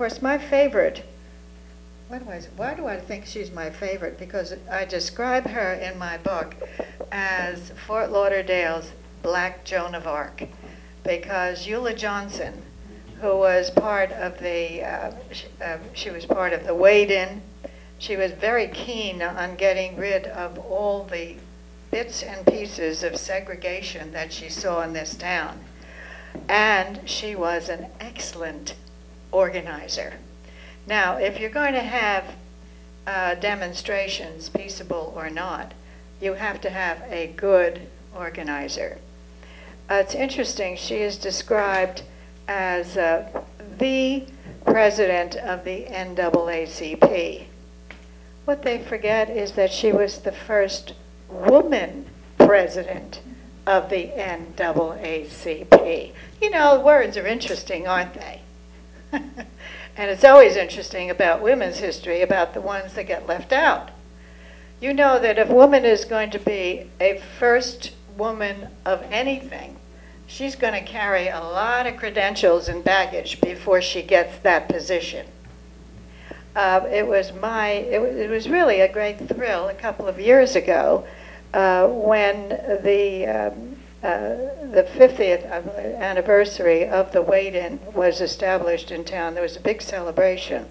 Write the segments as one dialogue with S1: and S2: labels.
S1: course, my favorite, why do, I, why do I think she's my favorite? Because I describe her in my book as Fort Lauderdale's Black Joan of Arc. Because Eula Johnson, who was part of the, uh, sh- uh, she was part of the Wade-In, she was very keen on getting rid of all the bits and pieces of segregation that she saw in this town. And she was an excellent organizer. Now, if you're going to have uh, demonstrations, peaceable or not, you have to have a good organizer. Uh, it's interesting, she is described as uh, the president of the NAACP. What they forget is that she was the first woman president of the NAACP. You know, words are interesting, aren't they? and it's always interesting about women's history, about the ones that get left out. You know that if a woman is going to be a first woman of anything, she's going to carry a lot of credentials and baggage before she gets that position. Uh, it was my, it it was really a great thrill a couple of years ago uh, when the um, the 50th anniversary of the Wade-In was established in town. There was a big celebration.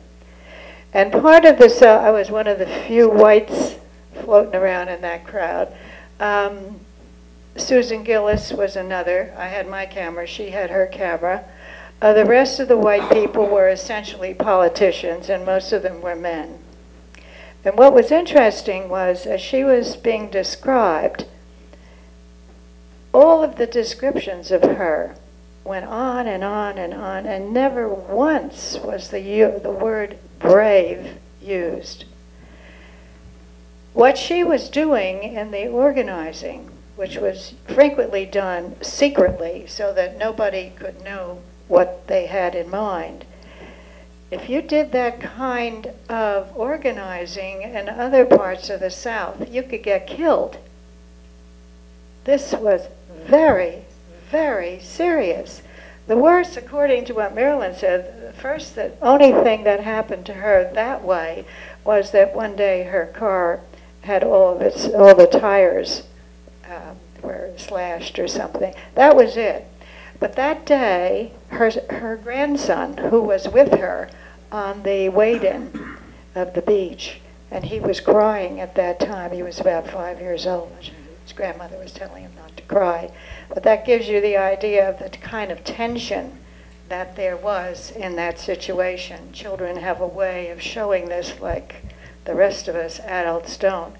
S1: And part of this, uh, I was one of the few whites floating around in that crowd. Um, Susan Gillis was another. I had my camera, she had her camera. Uh, the rest of the white people were essentially politicians, and most of them were men. And what was interesting was, as she was being described, all of the descriptions of her went on and on and on, and never once was the, the word brave used. What she was doing in the organizing, which was frequently done secretly so that nobody could know what they had in mind, if you did that kind of organizing in other parts of the South, you could get killed. This was very, very serious. The worst, according to what Merrilyn said, the first, the only thing that happened to her that way was that one day her car had all of its, all the tires um, were slashed or something. That was it. But that day, her, her grandson, who was with her on the wade-in of the beach, and he was crying at that time. He was about five years old. His grandmother was telling him not to cry. But that gives you the idea of the kind of tension that there was in that situation. Children have a way of showing this like the rest of us adults don't.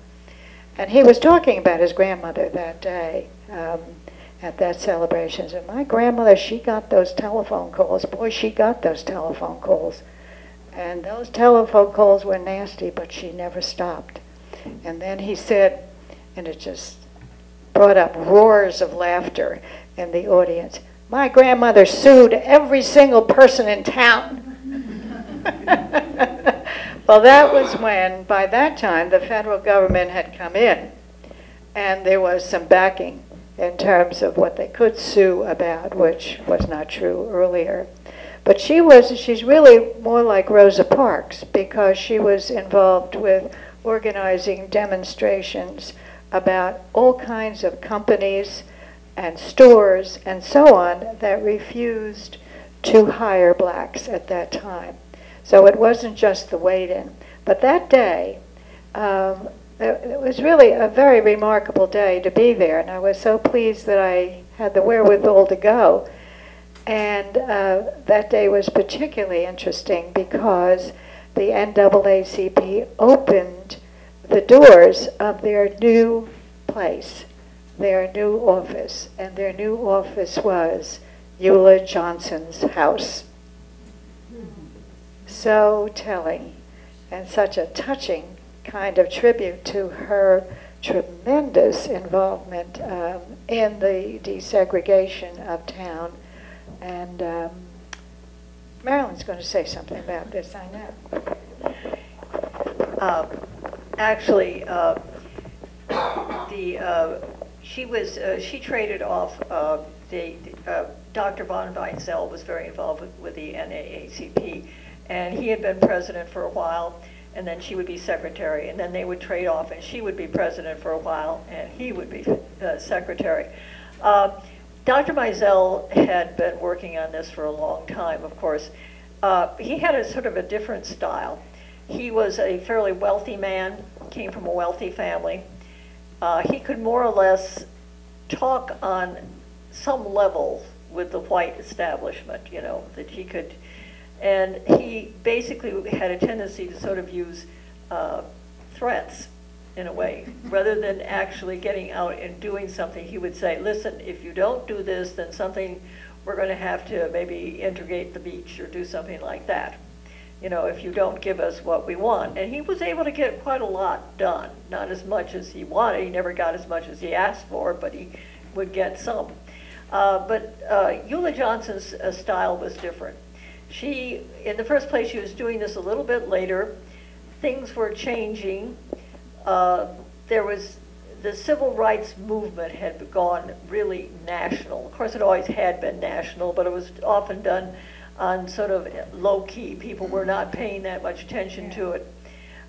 S1: And he was talking about his grandmother that day um, at that celebration. And my grandmother, she got those telephone calls. Boy, she got those telephone calls. And those telephone calls were nasty, but she never stopped. And then he said, and it just brought up roars of laughter in the audience. My grandmother sued every single person in town. well, that was when, by that time, the federal government had come in, and there was some backing in terms of what they could sue about, which was not true earlier. But she was, she's really more like Rosa Parks because she was involved with organizing demonstrations about all kinds of companies and stores and so on that refused to hire blacks at that time. So it wasn't just the Wade-In. But that day, um, it was really a very remarkable day to be there, and I was so pleased that I had the wherewithal to go. And uh, that day was particularly interesting because the NAACP opened the doors of their new place, their new office, and their new office was Eula Johnson's house. So telling and such a touching kind of tribute to her tremendous involvement um, in the desegregation of town. And um, Merrilyn's going to say something about this, I know.
S2: Uh, actually, uh, the uh, she was uh, she traded off uh, the uh, Dr. Von Mizell was very involved with, with the NAACP, and he had been president for a while, and then she would be secretary, and then they would trade off, and she would be president for a while, and he would be uh, secretary. Dr. Mizell had been working on this for a long time, of course. He had a sort of a different style. He was a fairly wealthy man, came from a wealthy family. Uh, he could more or less talk on some level with the white establishment, you know, that he could, and he basically had a tendency to sort of use uh, threats in a way, rather than actually getting out and doing something. He would say, listen, if you don't do this, then something, we're going to have to maybe integrate the beach or do something like that. You know, if you don't give us what we want. And he was able to get quite a lot done. Not as much as he wanted. He never got as much as he asked for, but he would get some. Uh, but uh, Eula Johnson's uh, style was different. She, in the first place, she was doing this a little bit later. Things were changing. Uh, there was the civil rights movement had gone really national. Of course, it always had been national, but it was often done on sort of low key. People were not paying that much attention to it.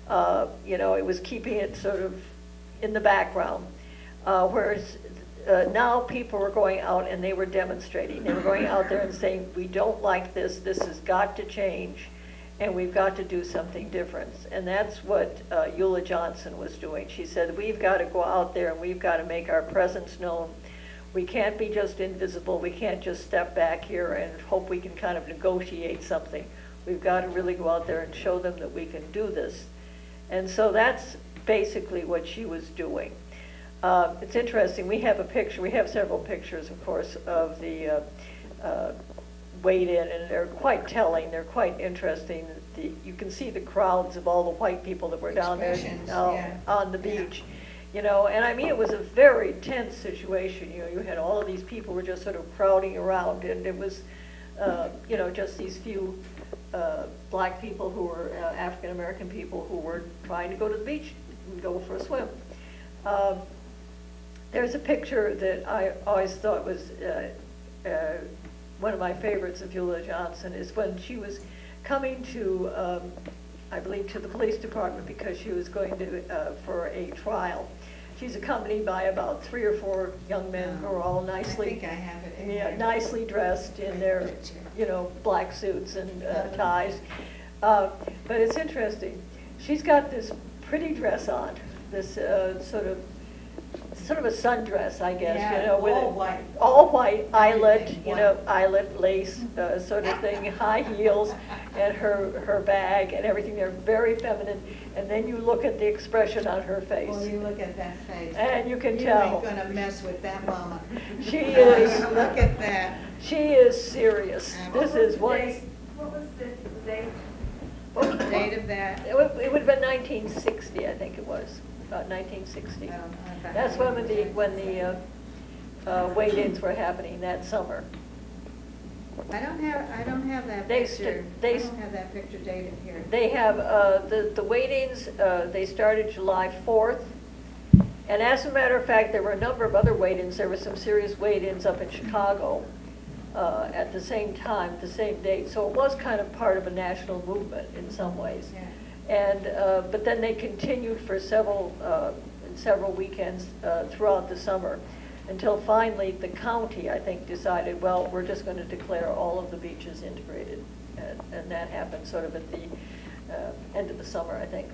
S2: Uh, you know, it was keeping it sort of in the background. Uh, whereas uh, now people were going out and they were demonstrating. They were going out there and saying, we don't like this, this has got to change, and we've got to do something different. And that's what uh, Eula Johnson was doing. She said, we've got to go out there and we've got to make our presence known. We can't be just invisible. We can't just step back here and hope we can kind of negotiate something. We've got to really go out there and show them that we can do this. And so that's basically what she was doing. Uh, it's interesting, we have a picture, we have several pictures, of course, of the uh, uh, wade-in, and they're quite telling, they're quite interesting. The, you can see the crowds of all the white people that were down there
S1: yeah.
S2: on the
S1: Yeah.
S2: You know, and I mean, it was a very tense situation, you know, you had all of these people were just sort of crowding around, and it was, uh, you know, just these few uh, black people who were, uh, African-American people who were trying to go to the beach and go for a swim. Um, there's a picture that I always thought was uh, uh, one of my favorites of Eula Johnson is when she was coming to, um, I believe, to the police department because she was going to, uh, for a trial. She's accompanied by about three or four young men who are all nicely.
S1: I think I have it in
S2: Yeah, nicely dressed in their, you know, black suits and uh, ties. Uh, But it's interesting. She's got this pretty dress on, this uh, sort of, sort of a sundress, I guess, you
S1: Yeah,
S2: know, with.
S1: all
S2: it-
S1: white.
S2: All white, eyelet,
S1: Everything
S2: you know,
S1: white.
S2: eyelet lace uh, sort of thing, high heels, and her, her bag and everything. They're very feminine. And then you look at the expression on her face.
S1: Well, you look at that face.
S2: And you can
S1: You
S2: tell.
S1: You ain't gonna mess with that mama.
S2: She is.
S1: Look at that.
S2: She is serious. This is one.
S3: What was the date?
S1: The date of that,
S2: It would, it would have been nineteen sixty, I think it was, about nineteen sixty.
S1: I don't know if I
S2: That's when the, when the, uh, uh, wade-ins were happening that summer.
S1: I don't have, I don't have that
S2: They
S1: picture.
S2: they
S1: I don't have that picture dated here.
S2: They have, uh, the, the wade-ins, uh, they started July fourth. And as a matter of fact, there were a number of other wade-ins. There were some serious wade-ins up in Chicago, uh, at the same time, the same date. So it was kind of part of a national movement in some ways. And, uh, but then they continued for several, uh, several weekends uh, throughout the summer, until finally the county, I think, decided, well, we're just going to declare all of the beaches integrated. And and that happened sort of at the uh, end of the summer, I think.